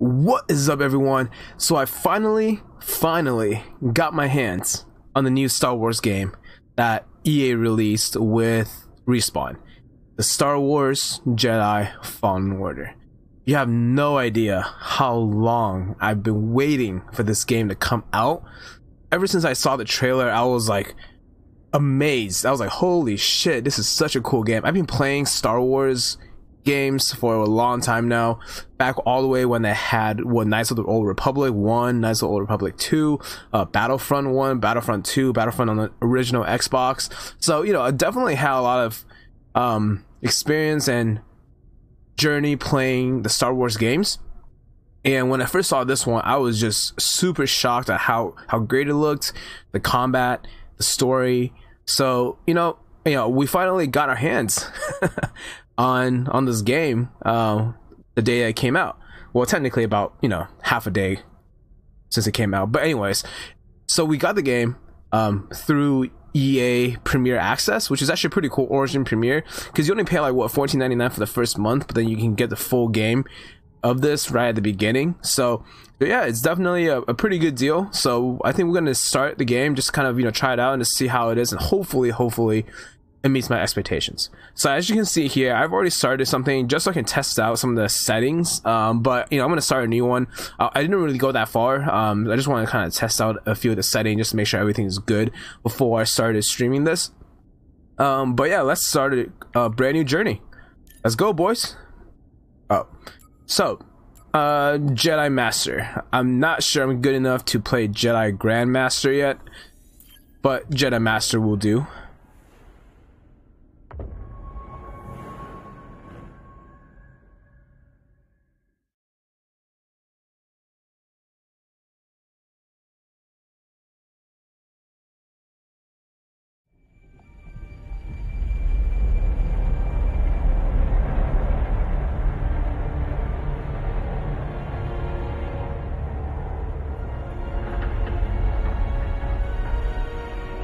What is up, everyone? So I finally, finally got my hands on the new Star Wars game that EA released with Respawn, the Star Wars Jedi Fallen Order. You have no idea how long I've been waiting for this game to come out. Ever since I saw the trailer, I was like amazed. I was like, holy shit, this is such a cool game. I've been playing Star Wars games for a long time now. Back all the way when they had what Knights of the Old Republic 1, Knights of the Old Republic 2, uh, Battlefront 1, Battlefront 2, Battlefront on the original Xbox. So, you know, I definitely had a lot of um, experience and journey playing the Star Wars games. And when I first saw this one, I was just super shocked at how how great it looked, the combat, the story. So, you know, you know, we finally got our hands on on this game uh, the day it came out. Well, technically about you know half a day since it came out. But anyways, so we got the game um, through EA Premier Access, which is actually pretty cool. Origin Premier, because you only pay like what fourteen ninety nine for the first month, but then you can get the full game of this right at the beginning. So yeah, it's definitely a, a, pretty good deal. So I think we're gonna start the game, just kind of you know try it out and to see how it is, and hopefully, hopefully it meets my expectations. So as you can see here, I've already started something just so I can test out some of the settings. Um, but you know, I'm gonna start a new one. Uh, I didn't really go that far. Um, I just want to kind of test out a few of the settings just to make sure everything is good before I started streaming this. Um, but yeah, let's start a brand new journey. Let's go, boys. Oh, so uh, Jedi Master. I'm not sure I'm good enough to play Jedi Grandmaster yet, but Jedi Master will do.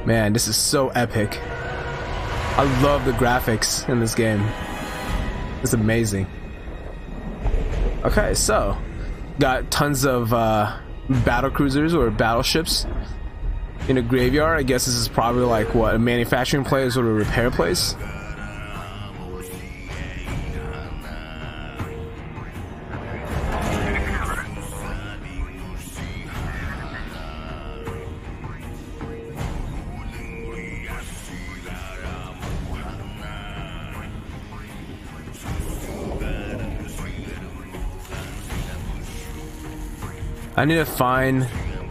Man, this is so epic. I love the graphics in this game. It's amazing. Okay, so got tons of uh, battle cruisers or battleships in a graveyard. I guess this is probably like what a manufacturing place or a repair place. I need to find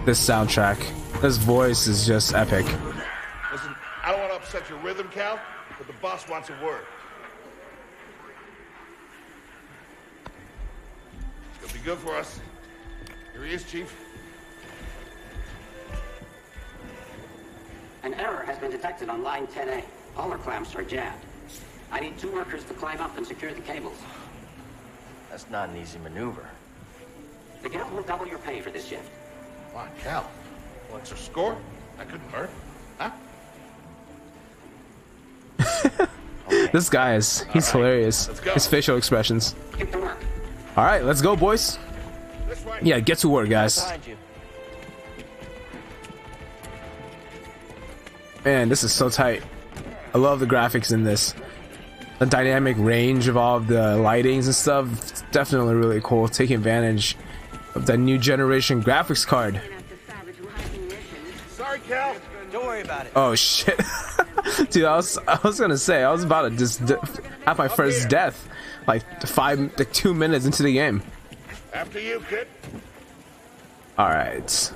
this soundtrack. This voice is just epic. Listen, I don't want to upset your rhythm, Cal, but the boss wants a word. It'll be good for us. Here he is, Chief. An error has been detected on line 10A. All our clamps are jammed. I need two workers to climb up and secure the cables. That's not an easy maneuver. The guild will double your pay for this shift. Come on, Cal. What's your score? I couldn't hurt. Huh? this guy is he's right, hilarious. His facial expressions. Get to work. All right, let's go, boys. Yeah, get to work, guys. Man, this is so tight. I love the graphics in this. The dynamic range of all of the lightings and stuff, it's definitely really cool. Taking advantage of that new generation graphics card. Sorry, Cal. Don't worry about it. Oh shit, dude! I was I was gonna say I was about to just have my first death, like five, like two minutes into the game. After you, kid. All right.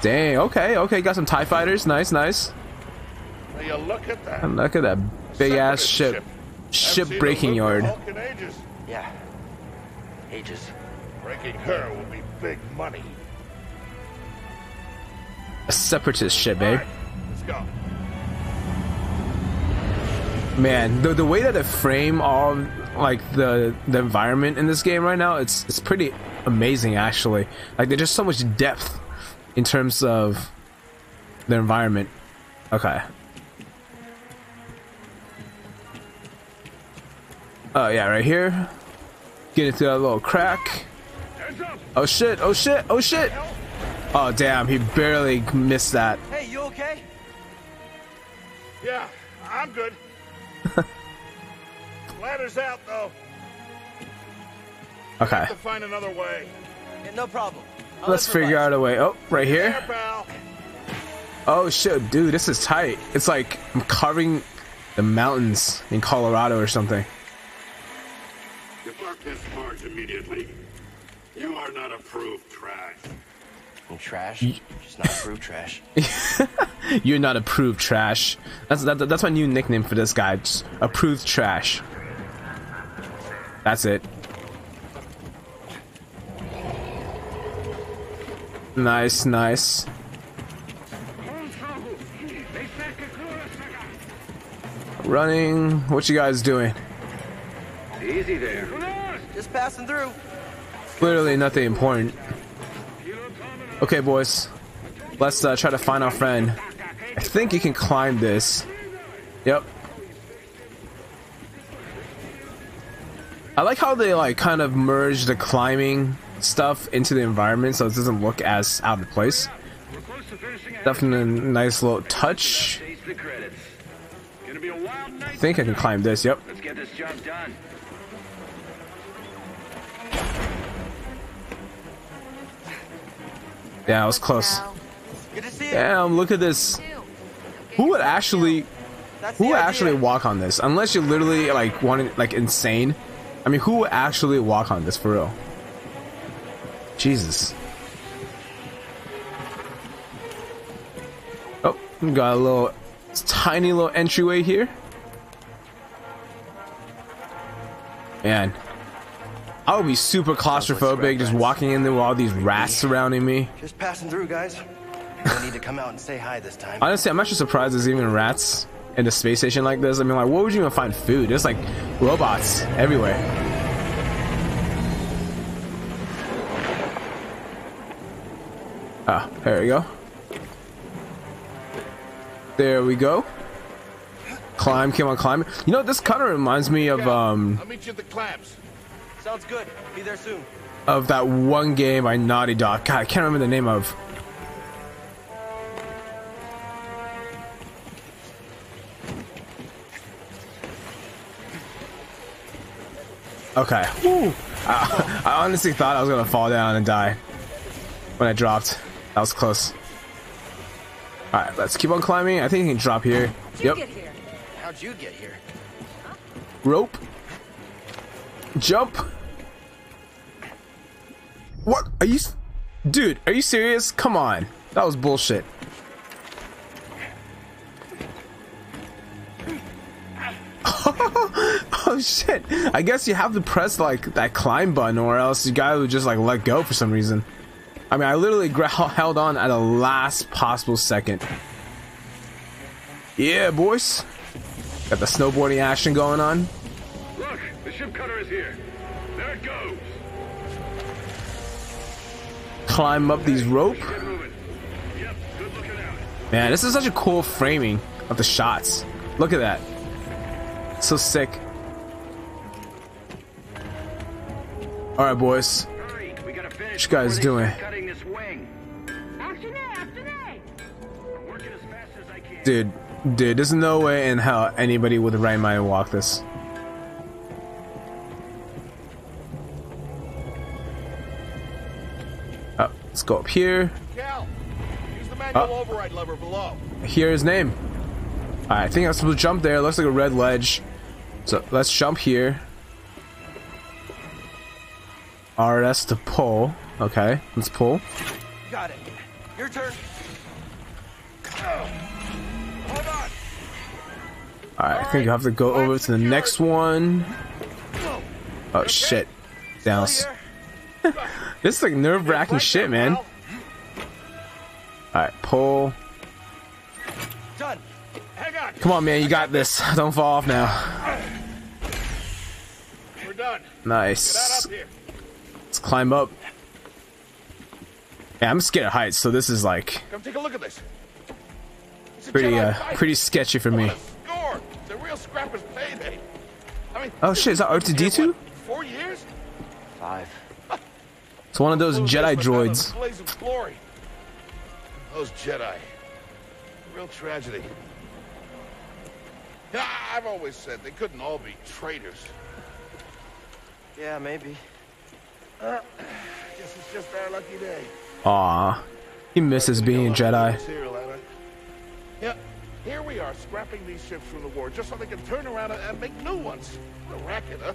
Dang. Okay. Okay. Got some Tie fighters. Nice. Nice. Now look at that. And look at that big ass ship. Ship, ship breaking yard. Yeah ages. Breaking her will be big money. A separatist ship, eh? Right, let's go. Man, the the way that they frame all like the the environment in this game right now, it's it's pretty amazing actually. Like there's just so much depth in terms of the environment. Okay. Oh yeah, right here. Getting through that little crack. Oh shit, oh shit, oh shit! Oh damn, he barely missed that. Hey, you okay? Yeah, I'm good. Ladder's out, though. Okay, Have to find another way. Yeah, no problem. I'll let's figure out a way. Oh, right here. pal. Oh shit, dude, this is tight. It's like I'm carving the mountains in Colorado or something. Depart this immediately. You are not approved trash. You trash? Just not approved trash. You're not approved trash. That's that, that's my new nickname for this guy. Just approved trash. That's it. Nice, nice. Running. What you guys doing? Easy there. Just passing through. Clearly nothing important. Okay, boys. Let's uh, try to find our friend. I think you can climb this. Yep. I like how they like kind of merge the climbing stuff into the environment so it doesn't look as out of place. Definitely a nice little touch. Chase the credits. Gonna be a wild night. I think I can climb this. Yep. Let's get this job done. Yeah, I was close. Damn, look at this. Who would actually who would actually walk on this? Unless you're literally like wanting like insane. I mean, who would actually walk on this for real? Jesus. Oh, got a little tiny little entryway here. Man, I would be super claustrophobic just walking in there with all these rats surrounding me. Just passing through, guys. No need to come out and say hi this time. Honestly, I'm actually surprised there's even rats in a space station like this. I mean, like, where would you even find food? There's like robots everywhere. Ah, there we go. There we go. Climb, come on, climb. You know, this kind of reminds me of um I'll meet you at the clamps. Sounds good. Be there soon. of that one game by Naughty Dog. God, I can't remember the name of. Okay. Woo. I, I honestly thought I was gonna fall down and die when I dropped. That was close. All right, let's keep on climbing. I think you can drop here. Yep. How'd you get here? Rope. Jump. What? Are you... Dude, are you serious? Come on. That was bullshit. oh shit. I guess you have to press like that climb button or else you guy would just like let go for some reason. I mean, I literally held on at the last possible second. Yeah, boys. Got the snowboarding action going on. Look, the ship cutter is here. Climb up these rope. Man, this is such a cool framing of the shots. Look at that. So sick. Boys. We gotta finish. What you guys doing? Dude, dude, there's no way in hell anybody with the right mind walk this. Let's go up here. Cal, use the manual Uh. override lever below. Hear his name. Alright, I think I'm supposed to jump there. Looks like a red ledge. So let's jump here. RS to pull. Okay, let's pull. Got it. Your turn. Hold on. Alright, I think you have to go over to the next one. Oh shit. Down. Here. This is like nerve wracking shit, man. Alright, pull. Done. Hang on. Come on, man, you got this. Don't fall off now. We're done. Get out Nice. up here. Let's climb up. Yeah, I'm scared of heights, so this is like Come take a look at this. It's pretty uh pretty sketchy for me. What a score. It's a real scrapper's payday. I mean, Oh shit, is that R2D2? Four years? Five. It's one of those Blew Jedi this one out of droids. a of glory. Those Jedi. Real tragedy. I've always said they couldn't all be traitors. Yeah, maybe. Uh, Guess it's just our lucky day. Aw, he misses being a Jedi. Serial, Anna. Yeah, here we are scrapping these ships from the war just so they can turn around and, and make new ones. What a racket, huh?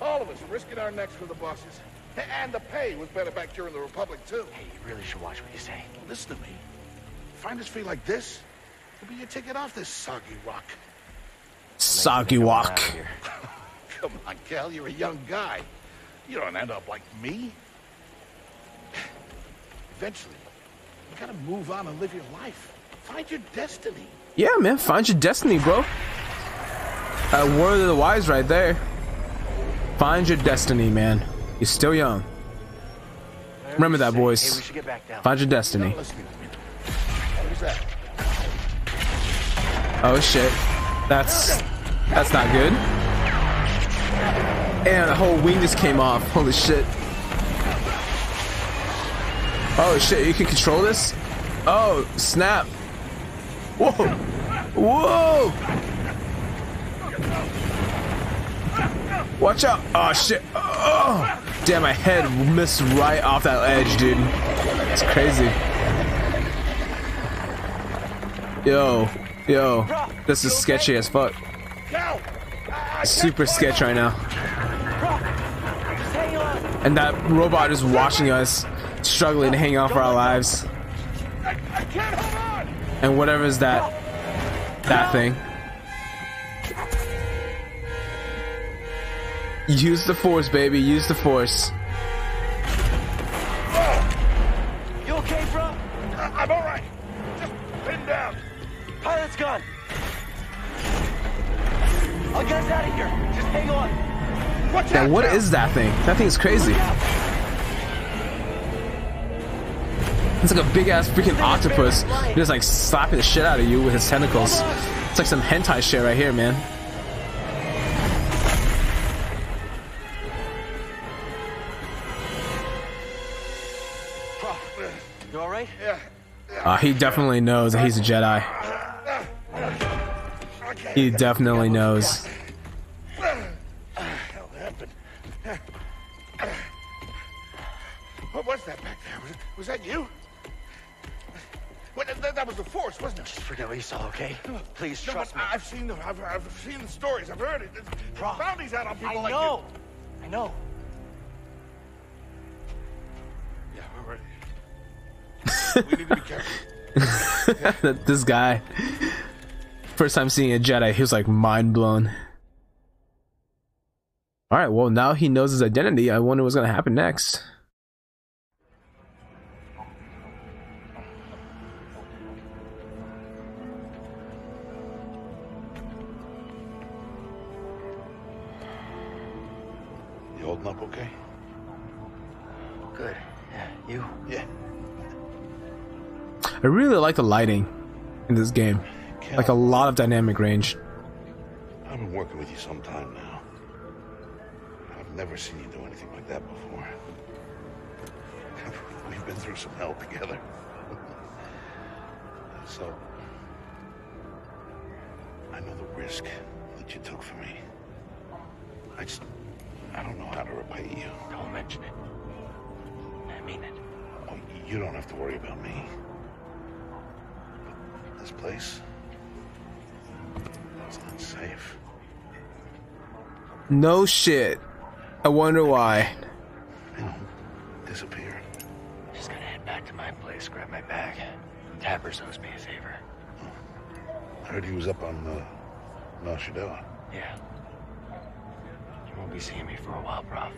All of us risking our necks for the bosses. And the pay was better back during the Republic, too. Hey, you really should watch what you say. Listen to me. Find us free like this, it'll be your ticket off this soggy rock. Soggy Come walk. Come on, Cal, you're a young guy. You don't end up like me. Eventually, you gotta move on and live your life. Find your destiny. Yeah, man, find your destiny, bro. That word of the wise right there. Find your destiny, man. You're still young. Remember that, boys. we should get back down. Find your destiny. Not listening to me. Who's that? Oh shit. That's that's not good. And the whole wing just came off. Holy shit. Oh shit, you can control this? Oh, snap. Whoa. Whoa. Watch out. Oh shit. Oh. Damn, my head missed right off that edge, dude. It's crazy. Yo, yo, this is sketchy as fuck. Super sketch right now. And that robot is watching us, struggling to hang on for our lives. And whatever is that, that thing. Use the force, baby. Use the force. You okay, bro? I, I'm all right. Just pin down. Pilot's gone. I'll get us out of here. Just hang on. Watch Now, out, what Cal. is that thing? That thing is crazy. It's like a big ass freaking octopus. He just like slapping the shit out of you with his tentacles. It's like some hentai shit right here, man. Uh, he definitely knows that he's a Jedi. He definitely knows. this guy. First time seeing a Jedi, he was like mind blown. Alright, well, now he knows his identity. I wonder what's gonna happen next. You holding up okay? Good. Yeah, you? Yeah. I really like the lighting in this game. Like a lot of dynamic range. I've been working with you some time now. I've never seen you do anything like that before. We've been through some hell together. so, I know the risk that you took for me. I just, I don't know how to repay you. Don't mention it. I mean it. Oh, you don't have to worry about me. But this place, it's unsafe. No shit. I wonder why. You know, disappeared. Just gotta head back to my place, grab my bag. Tappers owes me a favor. I heard he was up on uh, Nar Yeah. You won't be seeing me for a while, bro.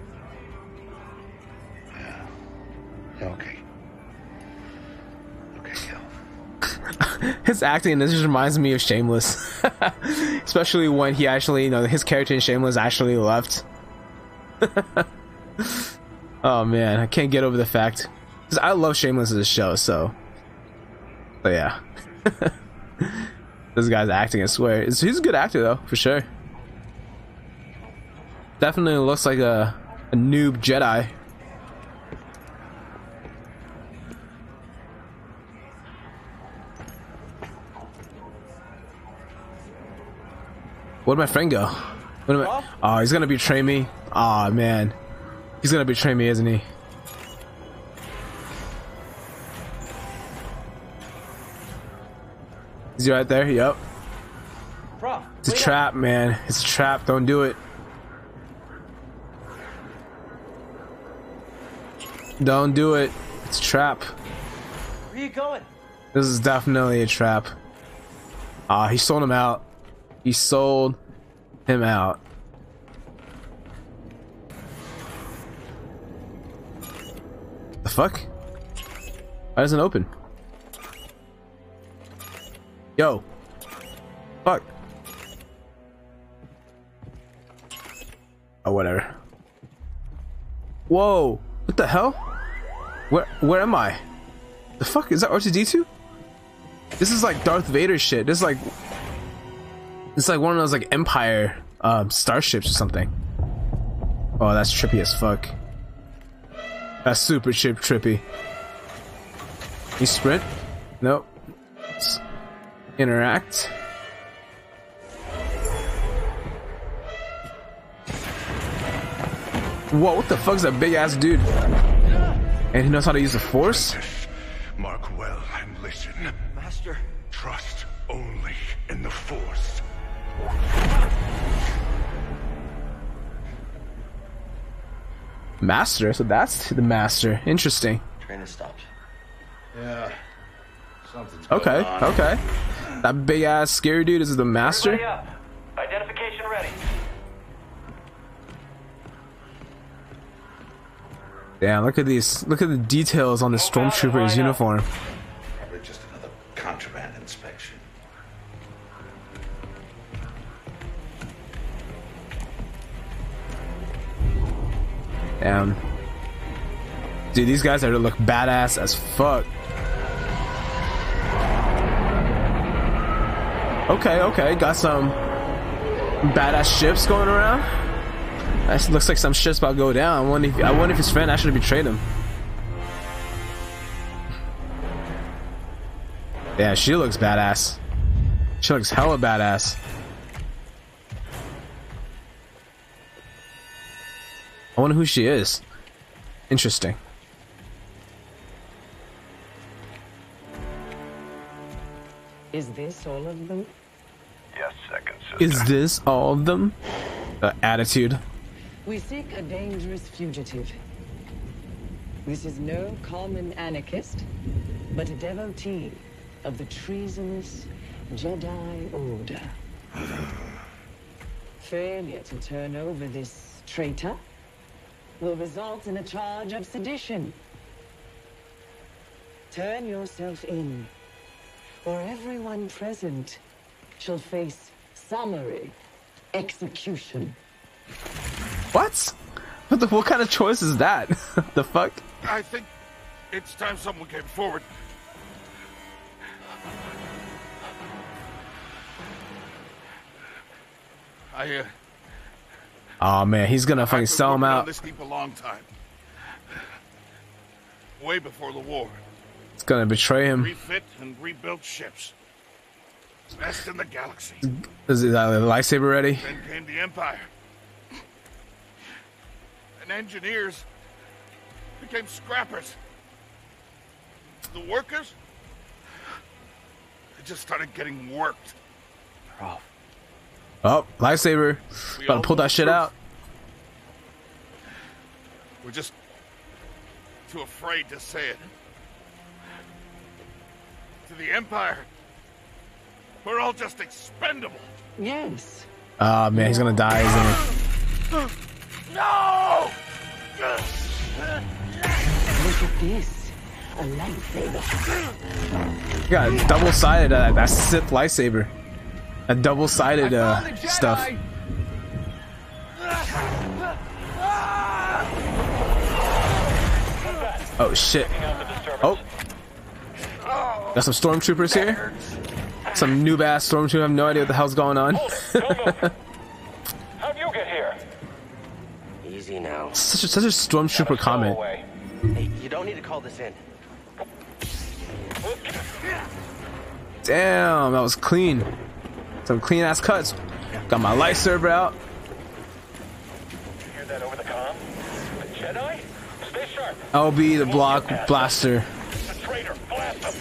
Yeah. Yeah, okay. Okay, His acting in this just reminds me of Shameless. Especially when he actually, you know, his character in Shameless actually left. oh man, I can't get over the fact. I love Shameless as a show, so. But yeah. this guy's acting, I swear. He's a good actor, though, for sure. Definitely looks like a A noob Jedi. Where'd my friend go? What am I? Oh, he's gonna betray me. Aw, oh, man. He's gonna betray me, isn't he? Is he right there? Yep. Bro, It's a trap, man. It's a trap. Don't do it. Don't do it. It's a trap. Where you going? This is definitely a trap. Ah, he sold him out. He sold him out. The fuck? Why doesn't open? Yo. Fuck. Oh, whatever. Whoa. What the hell? Where where am I? The fuck is that R2D2? This is like Darth Vader shit. This is like it's like one of those like Empire um, starships or something. Oh, that's trippy as fuck. That's super chip trippy. You sprint? Nope. Let's interact. Whoa, what the fuck's that big ass dude? And he knows how to use the force? Mark well and listen. Master. Trust only in the Force. Master, so that's the master. Interesting. Train has stopped. Yeah. Something's Okay, going on. okay. That big ass scary dude is the master? Ready up. Identification ready. Damn, look at these. Look at the details on the stormtrooper's uniform. Probably Dude, these guys are to look badass as fuck. Okay, okay, got some badass ships going around. That looks like some shit's about to go down. I wonder if, I wonder if his friend actually betrayed him. Yeah, she looks badass. She looks hella badass. I wonder who she is. Interesting. Is this all of them? Yes, second sister. Is this all of them? Uh, attitude. We seek a dangerous fugitive. This is no common anarchist, but a devotee of the treasonous Jedi Order. Failure to turn over this traitor will result in a charge of sedition. Turn yourself in, or everyone present shall face summary execution. What? What the? What kind of choice is that? the fuck? I think it's time someone came forward. I, uh, Oh man, he's gonna fucking sell him out. This deep a long time. Way before the war. It's gonna betray him. Refit and rebuilt ships. Best in the galaxy. Is it uh, the lightsaber ready? Then came the Empire. And engineers became scrappers. The workers, they just started getting worked. Oh, lightsaber. We About all to pull that shit truth. out. We're just too afraid to say it. To the Empire, we're all just expendable. Yes, Oh man, he's gonna die, isn't he? No! look at this. A lightsaber. he? He got a double-sided, uh, that Sith lightsaber. A double-sided uh, stuff. Oh shit. Oh. Got some stormtroopers here. Some noob ass stormtrooper. I have no idea what the hell's going on. How'd you get here? Easy now. such a, such a stormtrooper comment. Away. Hey, you don't need to call this in. Damn, that was clean. Some clean ass cuts. Got my lightsaber out. Hear that over the? The Jedi? Stay sharp. LB the block blaster. The traitor. Blast him.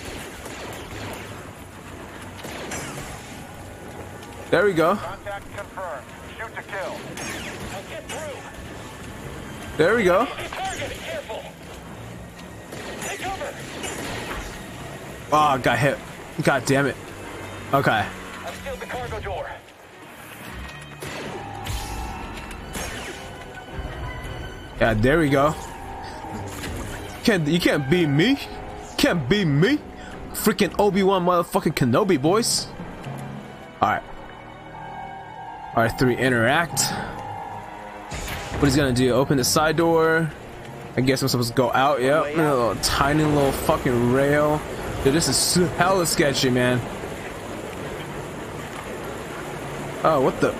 There we go. Contact confirmed. Shoot to kill. I'll get through. There we go. Be targeted. Careful. Take cover. Oh, got hit. God damn it. Okay. I've sealed the cargo door. Yeah, there we go. Can't you can't beat me? Can't beat me? Freaking Obi-Wan motherfucking Kenobi boys. Alright. R3 interact. What he's gonna do? Open the side door. I guess I'm supposed to go out. Yep. A little tiny little fucking rail. Dude, this is hella sketchy, man. Oh, what the?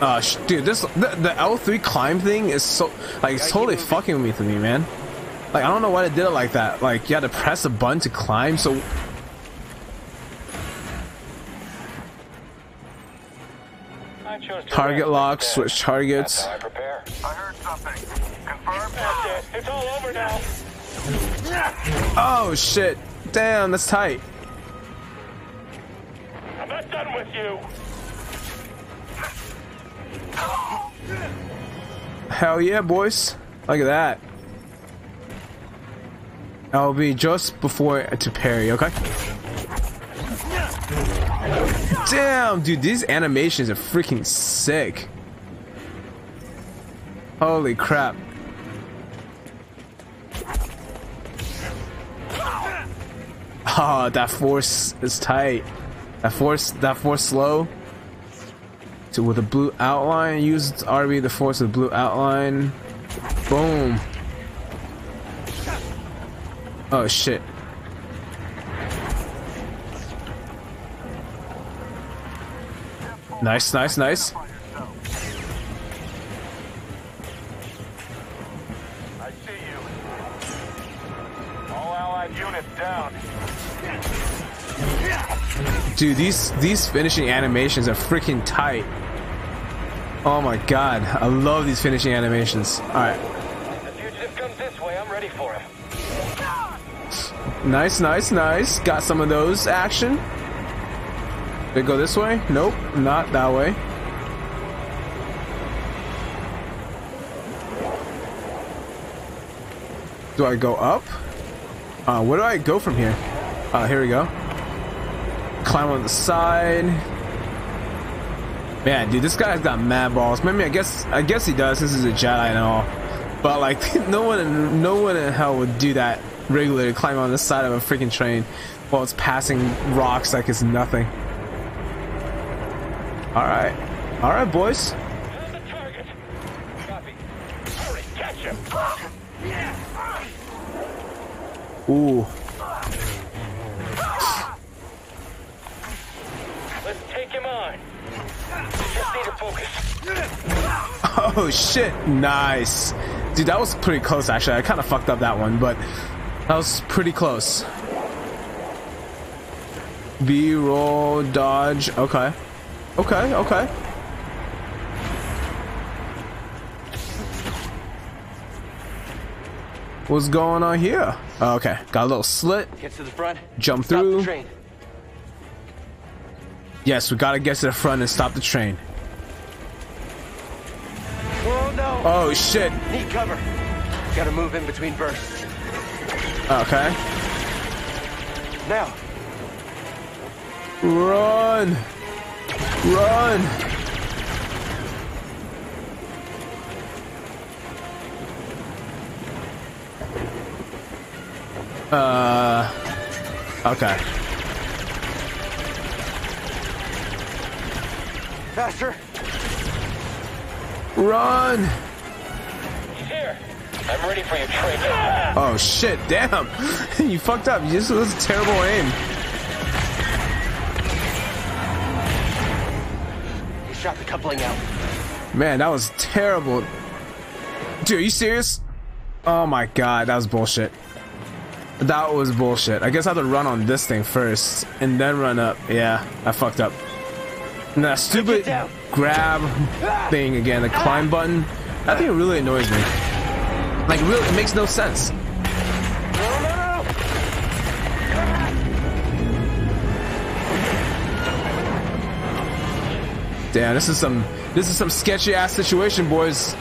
Uh, sh- dude, this the, the L3 climb thing is so like it's totally fucking with me, to me man. Like I don't know why they did it like that. Like you had to press a button to climb. So I chose to target rest lock, switch targets. I prepare. I heard something. Confirmed? That's it. It's all over now. Oh shit! Damn, that's tight. Not done with you. Hell yeah, boys! Look at that. I'll be just before to parry. Okay. Damn, dude, these animations are freaking sick. Holy crap. Oh, that force is tight. That force, that force slow. So with a blue outline, use RB the force of the blue outline. Boom. Oh shit. Nice, nice, nice. Dude, these these finishing animations are freaking tight. Oh my god, I love these finishing animations. Alright. Nice, nice, nice. Got some of those action. It go this way? Nope, not that way. Do I go up? Uh, where do I go from here? Uh, here we go. Climb on the side. Man, dude, this guy's got mad balls. Maybe I guess I guess he does. This is a Jedi and all. But like, no one, in, no one in hell would do that regularly. Climb on the side of a freaking train while it's passing rocks like it's nothing. All right, all right, boys. Found the target. Copy. Hurry, catch him. Ooh, Let's take him on. Just need to focus. oh shit, nice, dude. That was pretty close. Actually, I kind of fucked up that one, but that was pretty close. B roll dodge. Okay, okay, okay. What's going on here? Oh, okay, got a little slit. Get to the front. Jump through. the train. Yes, we gotta get to the front and stop the train. Oh. Shit. Need cover. Gotta move in between bursts. Okay. Now. Run! Run! Uh. Okay. Faster. Run! I'm ready for your train. Oh shit! Damn! you fucked up. You just was a terrible aim. You shot the coupling out. Man, that was terrible. Dude, are you serious? Oh my god, that was bullshit. That was bullshit. I guess I have to run on this thing first and then run up. Yeah, I fucked up. And that stupid grab thing again, the climb button, that thing really annoys me. Like, really, it makes no sense. Damn, this is some this is some sketchy ass situation, boys.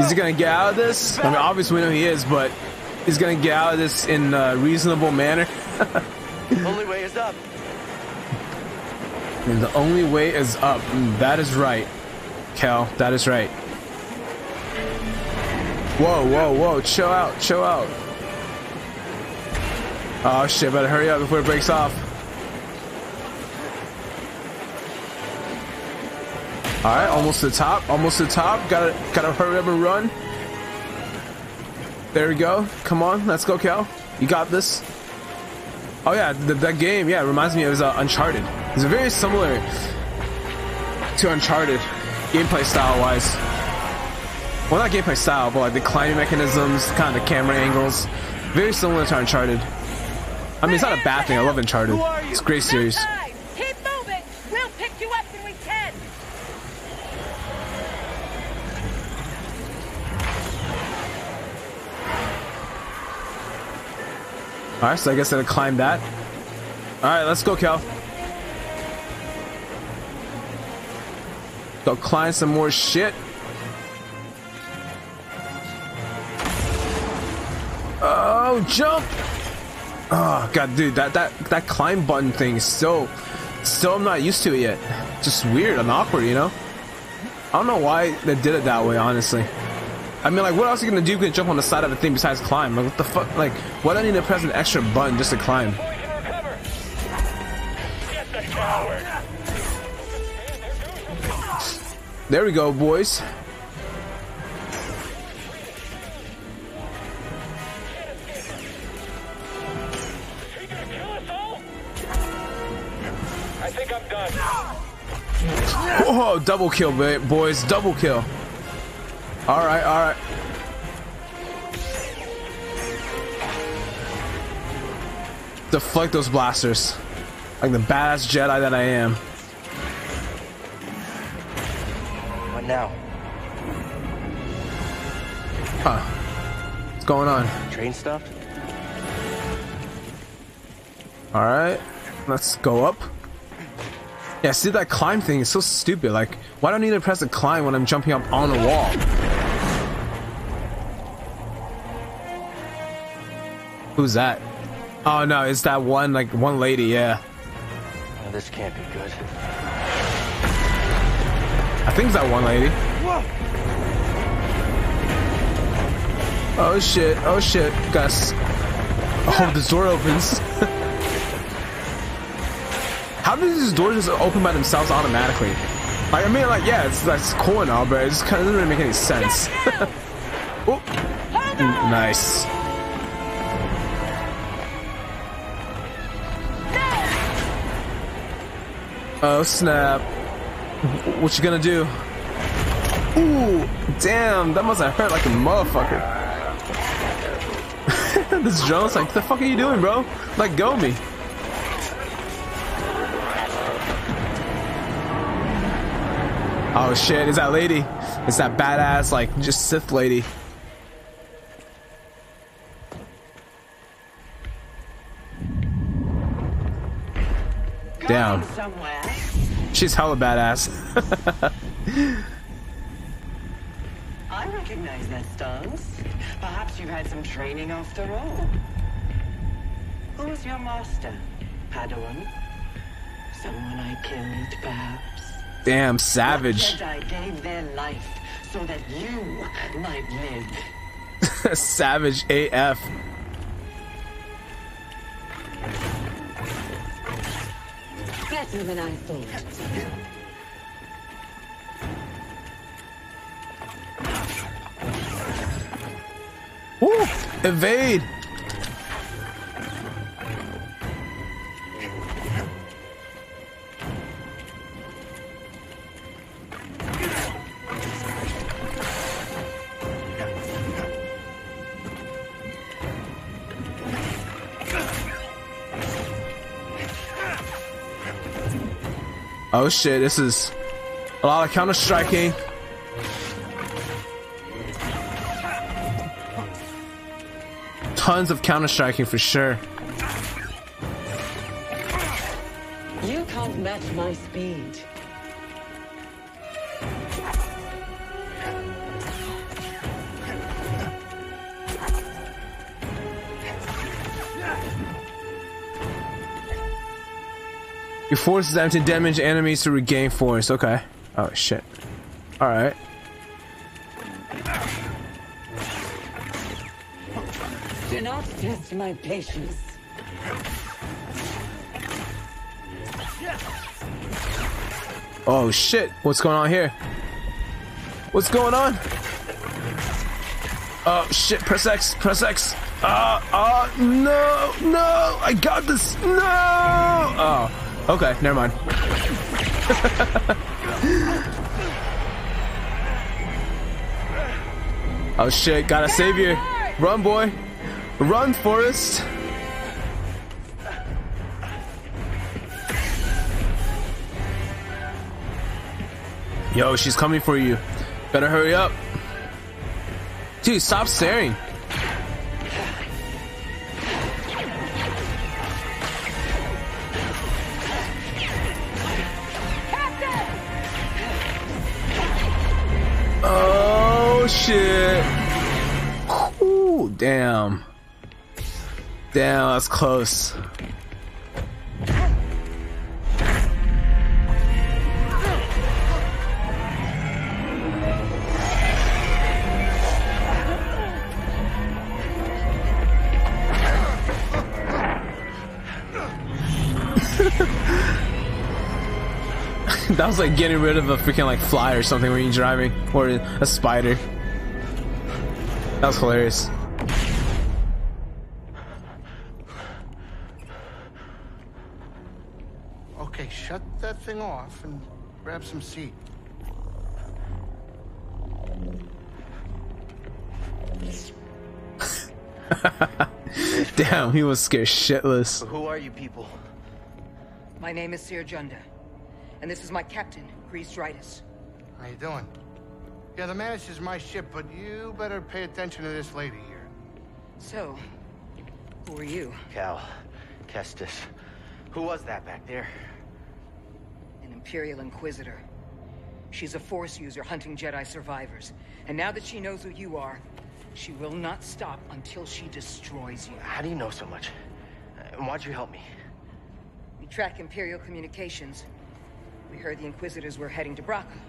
Is he gonna get out of this? I mean, obviously we know he is, but he's gonna get out of this in a reasonable manner. Only way is up. And the only way is up. Mm, That is right, Cal. That is right. Whoa, whoa, whoa! Chill out, chill out. Oh shit! Better hurry up before it breaks off. All right, almost to the top. Almost to the top. Gotta, gotta hurry up and run. There we go. Come on, let's go, Cal. You got this. Oh yeah, th that game. Yeah, reminds me of uh, Uncharted. It's very similar to Uncharted, gameplay style wise. Well, not gameplay style, but like the climbing mechanisms, kind of the camera angles, very similar to Uncharted. I mean, it's not a bad thing. I love Uncharted. It's a great series. Keep moving! We'll pick you up when we can! All right, so I guess I gotta climb that. All right, let's go, Cal. Go climb some more shit. Jump! Oh god, dude, that that that climb button thing is so, still I'm not used to it yet. Just weird and awkward, you know. I don't know why they did it that way, honestly. I mean, like, what else are you gonna do? You can jump on the side of the thing besides climb. Like, what the fuck? Like, why do I need to press an extra button just to climb? There we go, boys. Double kill, boys. Double kill. All right, all right. Deflect those blasters. Like the badass Jedi that I am. What now? Huh. What's going on? Train stuff? All right. Let's go up. Yeah, see that climb thing is so stupid. Like, why do I need to press the climb when I'm jumping up on a wall? Who's that? Oh no, it's that one like one lady. Yeah, Oh, this can't be good. I think it's that one lady. Oh shit! Oh shit, Gus. Oh, the door opens. How do these doors just open by themselves automatically? Like, I mean, like, yeah, it's that's cool and all, but it just kind of doesn't really make any sense. oh, nice. Oh snap! What you gonna do? Ooh, damn, that must have hurt like a motherfucker. this Jones like, what the fuck are you doing, bro? Let go me. Oh shit, is that lady? It's that badass, like, just Sith lady. Down. She's hella badass. I recognize that stance. Perhaps you've had some training after all. Who's your master, Padawan? Someone I killed, perhaps? Damn, savage. Jedi gave their life so that you might live. savage AF. Better than I thought. Woo! Evade! Oh shit, this is a lot of counter striking. Tons of counter striking for sure. You can't match my speed. Your force them to damage enemies to regain force. Okay. Oh shit. Alright. Do not test my patience. Oh shit. What's going on here? What's going on? Oh shit. Press X. Press X. Uh, uh, no, no. I got this. No. Oh. Okay, never mind. oh shit, gotta save you. Run, boy. Run, Forrest. Yo, she's coming for you. Better hurry up. Dude, stop staring. Shit. Ooh, damn. Damn, that's close. that was like getting rid of a freaking like fly or something when you're driving or a spider. That was hilarious. Okay, shut that thing off and grab some seat. Damn, he was scared shitless. Who are you people? My name is Cere Junda, and this is my captain, Greez Dritus. How you doing? Yeah, the manager's my ship, but you better pay attention to this lady here. So, who are you? Cal. Kestis. Who was that back there? An Imperial Inquisitor. She's a Force user hunting Jedi survivors. And now that she knows who you are, she will not stop until she destroys you. How do you know so much? And why'd you help me? We track Imperial communications. We heard the Inquisitors were heading to Bracca.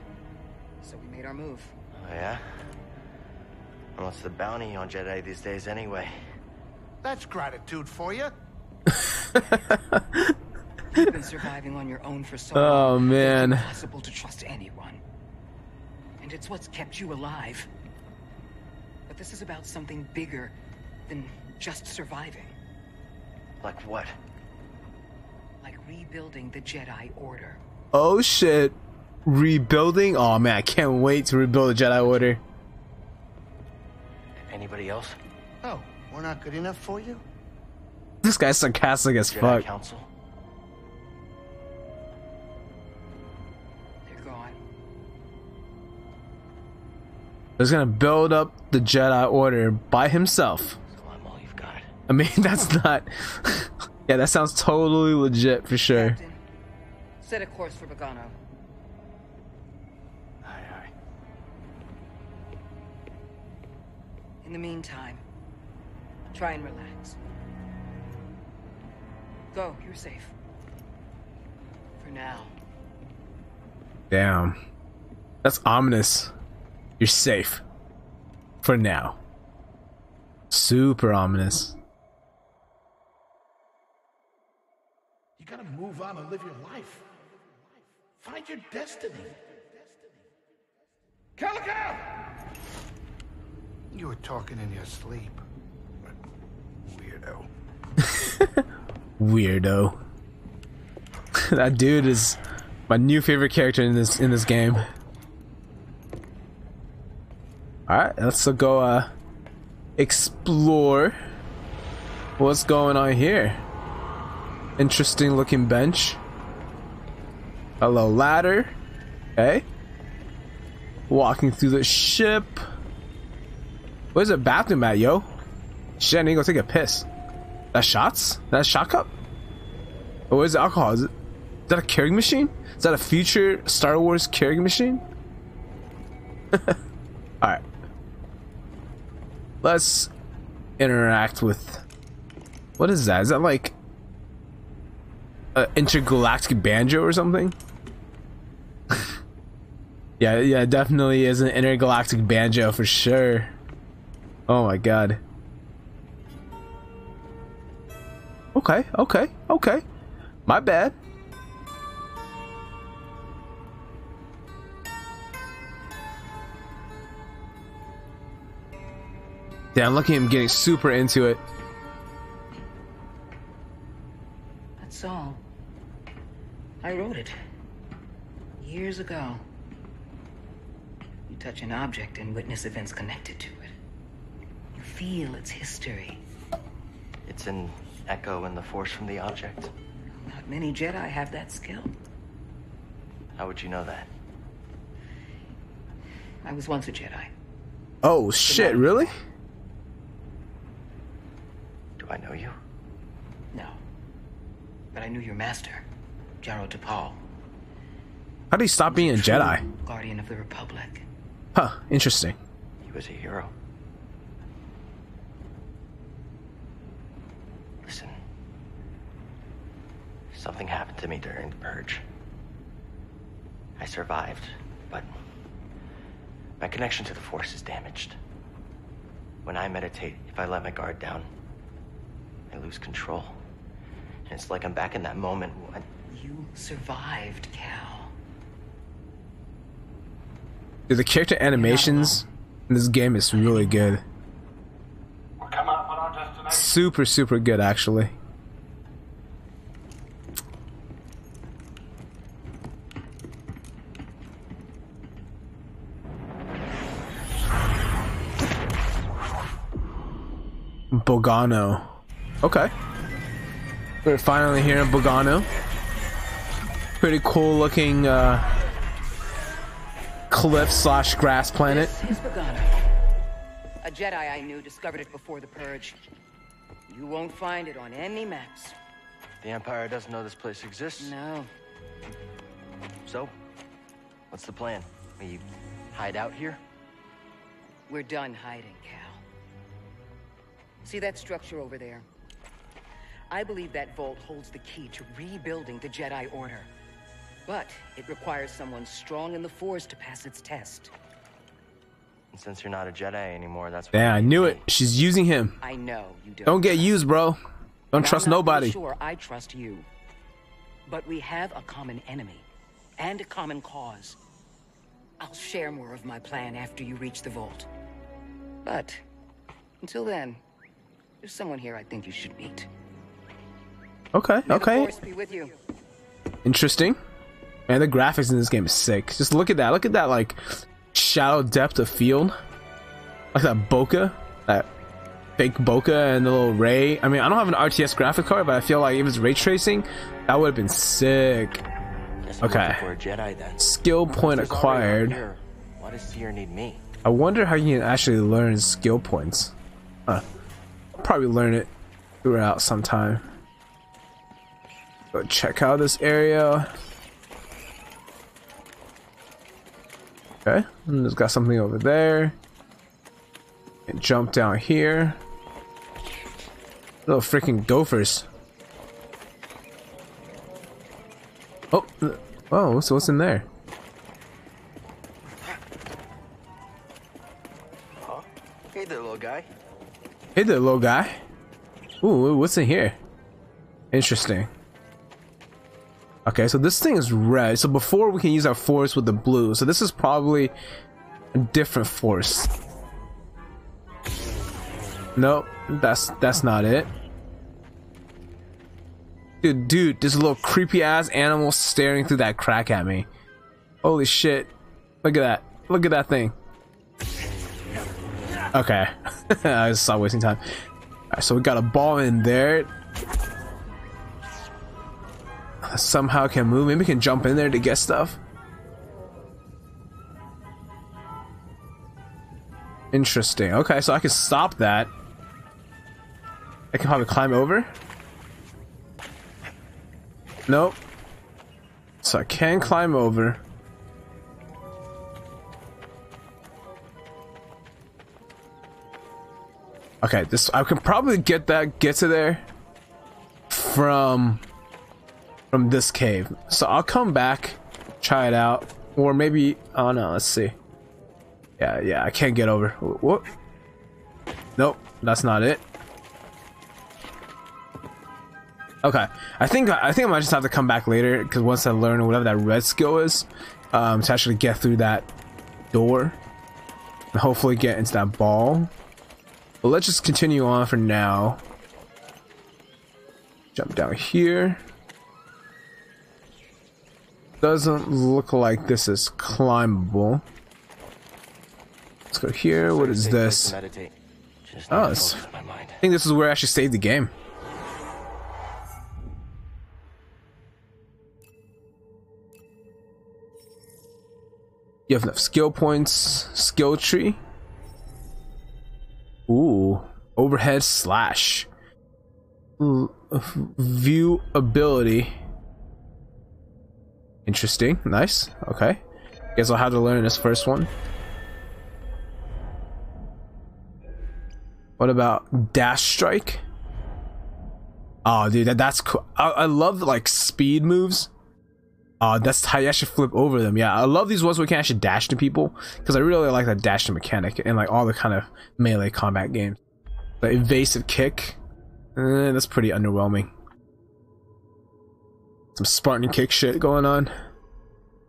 So we made our move. Oh, yeah? And what's the bounty on Jedi these days anyway? That's gratitude for you. You've been surviving on your own for so long. Oh, long. man. It's impossible to trust anyone. And it's what's kept you alive. But this is about something bigger than just surviving. Like what? Like rebuilding the Jedi Order. Oh shit. Rebuilding? Oh man, I can't wait to rebuild the Jedi Order. Anybody else? Oh, we're not good enough for you? This guy's sarcastic as Jedi fuck. Council? They're gone. He's gonna build up the Jedi Order by himself. So I'm all you've got. I mean, that's not. yeah, that sounds totally legit for sure. Captain, set a course for Bogano. In the meantime, try and relax. Go, you're safe. For now. Damn. That's ominous. You're safe. For now. Super ominous. You gotta move on and live your life. Find your destiny. Calico! You were talking in your sleep. Weirdo. Weirdo. that dude is my new favorite character in this in this game. Alright, let's go uh explore what's going on here. Interesting looking bench. Hello, ladder. Okay. Walking through the ship. Where's the bathroom at, yo? Shit, I need to go take a piss. That shots? That shot cup? Or where's the alcohol? Is, it, is that a carrying machine? Is that a future Star Wars carrying machine? Alright. Let's interact with... What is that? Is that like... An intergalactic banjo or something? yeah, yeah, definitely is an intergalactic banjo for sure. Oh my god. Okay, okay, okay. My bad. Damn, look at him getting super into it. That's all. I wrote it. Years ago. You touch an object and witness events connected to feel its history. It's an echo in the force from the object. Not many Jedi have that skill. How would you know that? I was once a Jedi. Oh shit, really? Do I know you? No. But I knew your master, Jaro Tapal. How did he stop being a Jedi? Guardian of the Republic. Huh, interesting. He was a hero. Listen. Something happened to me during the purge. I survived, but my connection to the Force is damaged. When I meditate, if I let my guard down, I lose control. And it's like I'm back in that moment when You survived, Cal. Dude, the character animations in this game is really good. We're coming up on our destination. Super, super good, actually. Bogano. Okay. We're finally here in Bogano. Pretty cool looking uh, cliff slash grass planet. This is Bogano. A Jedi I knew discovered it before the Purge. You won't find it on any maps. the Empire doesn't know this place exists. No. So, what's the plan? We hide out here? We're done hiding, Cal. See that structure over there? I believe that vault holds the key to rebuilding the Jedi Order. But it requires someone strong in the Force to pass its test. And since you're not a Jedi anymore, that's Yeah, I knew it. She's using him. I know you don't. Don't get used, bro. Don't And trust I'm not nobody. sure I trust you. But we have a common enemy and a common cause. I'll share more of my plan after you reach the vault. But until then, there's someone here I think you should meet. Okay, May the okay. Force be with you. Interesting. Man, the graphics in this game is sick. Just look at that. Look at that, like, shadow depth of field. Like that bokeh. That fake bokeh and the little ray. I mean, I don't have an RTX graphic card, but I feel like if it's ray tracing, that would have been sick. Okay. looking for a Jedi. Skill point If there's already one acquired. here, Why does Cere need me? I wonder how you can actually learn skill points. Huh. Probably learn it throughout sometime. Go check out this area. Okay, and there's got something over there. And jump down here. Little freaking gophers. Oh, oh, what's, what's in there? Hey there, little guy. Hey there, little guy. Ooh, what's in here? Interesting. Okay, so this thing is red. So before we can use our force with the blue. So this is probably a different force. Nope, that's that's not it. Dude, dude, there's a little creepy ass animal staring through that crack at me. Holy shit. Look at that. Look at that thing. Okay. I just saw wasting time. Alright, so we got a ball in there. somehow can move. Maybe we can jump in there to get stuff. Interesting. Okay, so I can stop that. I can probably climb over. Nope. So I can climb over. Okay, this I can probably get that get to there from from this cave. So I'll come back, try it out, or maybe oh no, let's see. Yeah, yeah, I can't get over. What? Nope, that's not it. Okay, I think I think I might just have to come back later because once I learn whatever that red skill is, um, to actually get through that door and hopefully get into that ball. But let's just continue on for now. Jump down here. Doesn't look like this is climbable. Let's go here. What is this? Oh, it's, I think this is where I actually saved the game. You have enough skill points, skill tree. Ooh, overhead slash. view ability. Interesting, nice. Okay, guess I'll have to learn this first one. What about dash strike? Oh, dude, that, that's cool. I, I love like speed moves uh, that's how you actually flip over them. Yeah, I love these ones where you can actually dash to people because I really like that dash to mechanic and like all the kind of melee combat games. The evasive kick, eh, that's pretty underwhelming. Some Spartan kick shit going on.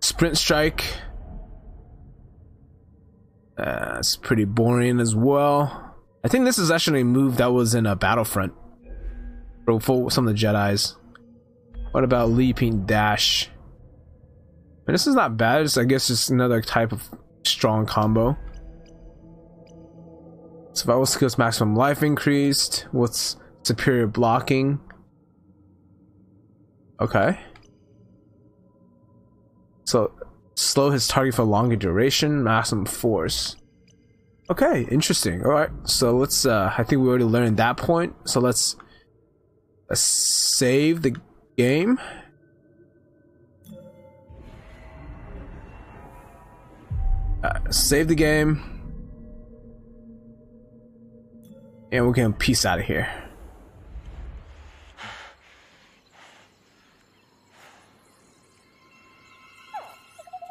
Sprint strike. Uh, it's pretty boring as well. I think this is actually a move that was in a Battlefront for some of the Jedi's. What about leaping dash? This is not bad. It's, I guess it's another type of strong combo. Survival skills maximum life increased. What's superior blocking? Okay. So slow his target for longer duration, maximum force. Okay, interesting. All right, so let's. uh I think we already learned that point. So let's, let's save the game. Save the game. And we're gonna peace out of here.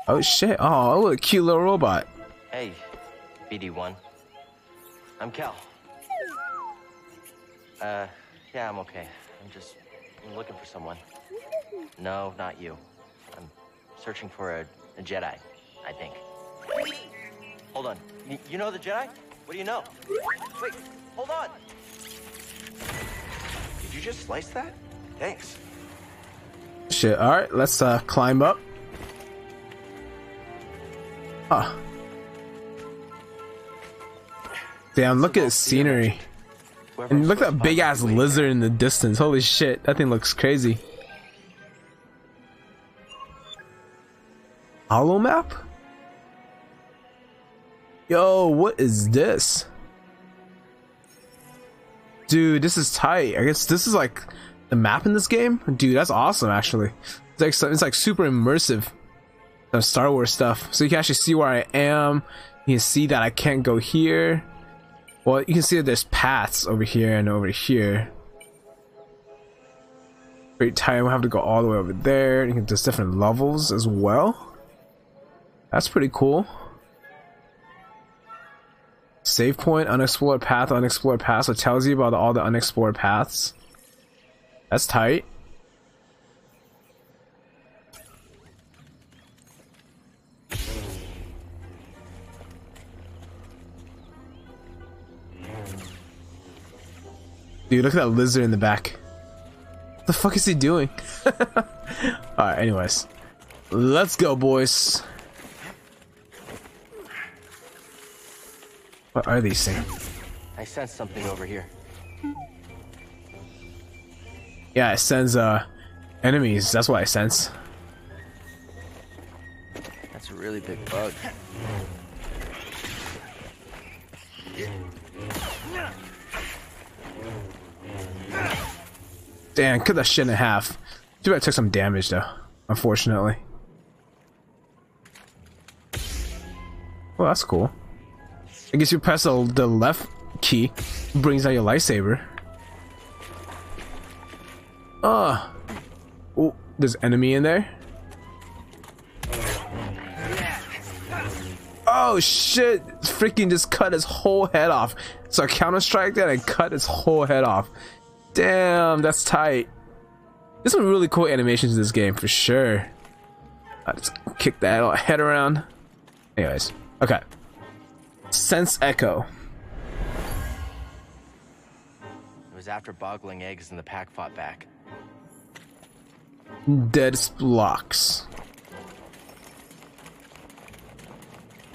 Oh shit. Oh, what a cute little robot. Hey, BD1. I'm Cal. Uh, yeah, I'm okay. I'm just I'm looking for someone. No, not you. I'm searching for a, a Jedi, I think. Hold on. You know the Jedi? What do you know? Wait, hold on. Did you just slice that? Thanks. Shit, alright, let's uh climb up. Huh. Damn, look at the scenery. And look at that big ass lizard in the distance. Holy shit, that thing looks crazy. Holomap? Yo, what is this? Dude, this is tight. I guess this is like the map in this game? Dude, that's awesome actually. It's like it's like super immersive. The Star Wars stuff. So you can actually see where I am. You can see that I can't go here. Well, you can see that there's paths over here and over here. Great time, we'll have to go all the way over there. You can there's different levels as well. That's pretty cool. Save point, unexplored path, unexplored path. So it tells you about all the unexplored paths. That's tight. Dude, look at that lizard in the back. What the fuck is he doing? Alright, anyways. Let's go, boys. What are these things? I sense something over here. Yeah, it sends uh enemies. That's what I sense. That's a really big bug. Damn, cut that shit in half. Too bad I took some damage though, unfortunately. Well, that's cool. I guess you press the, the left key, brings out your lightsaber. Ah. Oh, there's enemy in there. Oh shit! Freaking just cut his whole head off. So I counter strike that and cut his whole head off. Damn, that's tight. There's some really cool animations in this game for sure. I just kick that head around. Anyways, okay. Sense Echo. It was after bogling eggs and the pack fought back. Dead blocks.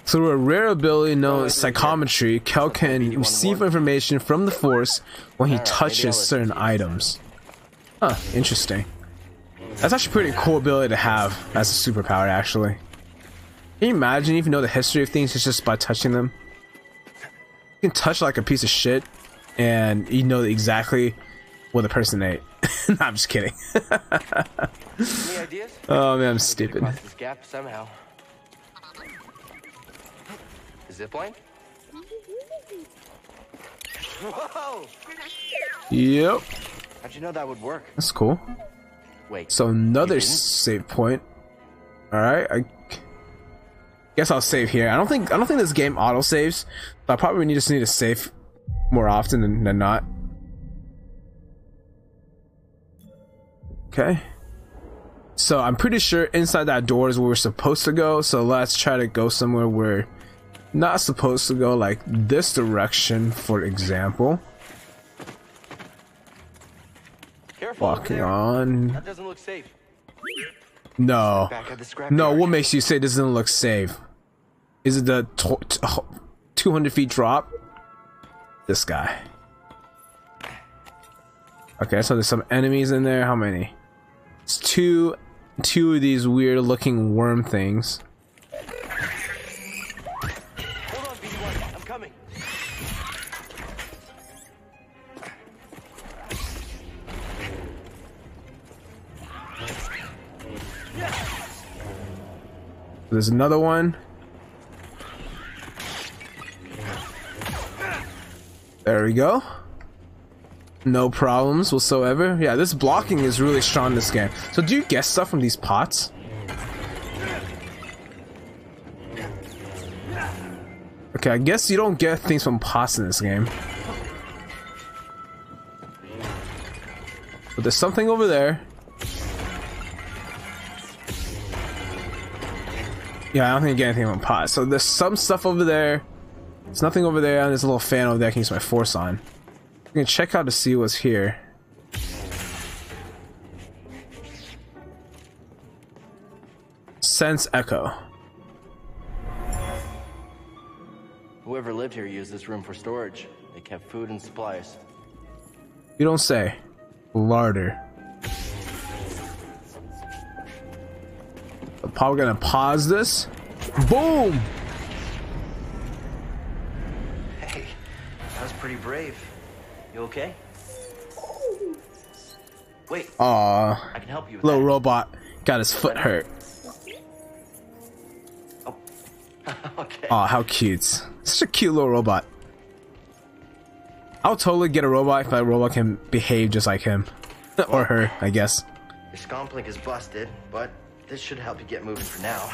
Through a rare ability known as psychometry, Cal can receive information from the Force when he touches certain items. Huh, interesting. That's actually a pretty cool ability to have as a superpower, actually. Can you imagine even you know the history of things just by touching them? You can touch like a piece of shit and you know exactly what the person ate. no, I'm just kidding. Any ideas? oh man, I'm stupid. This gap somehow. Zip line? Whoa! Yep, How'd you know that would work? that's cool. Wait. So another didn't? save point. All right, I guess I'll save here. I don't think I don't think this game auto saves. So I probably need just need to save more often than, than not. Okay. So I'm pretty sure inside that door is where we're supposed to go. So let's try to go somewhere we're not supposed to go, like this direction, for example. Careful Walking on. That doesn't look safe. No. Back at the scrapyard. No, what makes you say this doesn't look safe? Is it the to- t- oh, 200 feet drop? This guy. Okay, so there's some enemies in there. How many? It's two, two of these weird looking worm things. There's another one. There we go. No problems whatsoever. Yeah, this blocking is really strong in this game. So do you get stuff from these pots? Okay, I guess you don't get things from pots in this game. But there's something over there. Yeah, I don't think I get anything from pots. So there's some stuff over there. There's nothing over there, and there's a little fan over there I can use my force on. I can check out to see what's here. Sense Echo. Whoever lived here used this room for storage. They kept food and supplies. You don't say. Larder. Probably gonna pause this. Boom! Hey, that was pretty brave. You okay? Wait, Aw, I can help you with little that. robot got his foot hurt. Oh. okay. Aw, how cute. Such a cute little robot. I'll totally get a robot if that robot can behave just like him. or her, I guess. Your scomp link is busted, but this should help you get moving for now.